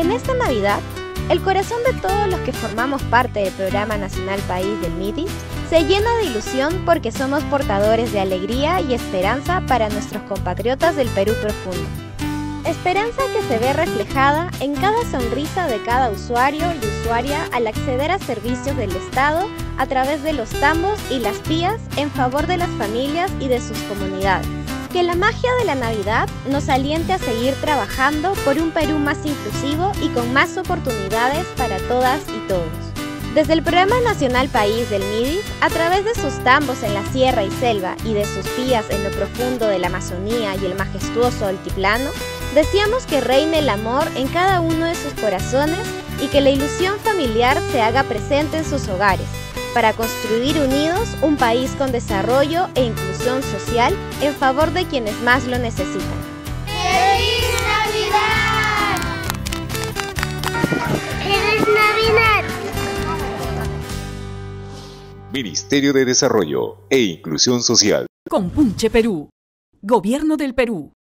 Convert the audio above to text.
En esta Navidad, el corazón de todos los que formamos parte del Programa Nacional País del MIDI se llena de ilusión porque somos portadores de alegría y esperanza para nuestros compatriotas del Perú profundo. Esperanza que se ve reflejada en cada sonrisa de cada usuario y usuaria al acceder a servicios del Estado a través de los tambos y las pías en favor de las familias y de sus comunidades. Que la magia de la Navidad nos aliente a seguir trabajando por un Perú más inclusivo y con más oportunidades para todas y todos. Desde el Programa Nacional País del MIDIS, a través de sus tambos en la sierra y selva y de sus pías en lo profundo de la Amazonía y el majestuoso altiplano, deseamos que reine el amor en cada uno de sus corazones y que la ilusión familiar se haga presente en sus hogares, para construir unidos un país con desarrollo e inclusión social en favor de quienes más lo necesitan. ¡Feliz Navidad! ¡Feliz Navidad! Ministerio de Desarrollo e Inclusión Social. Compunche Perú. Gobierno del Perú.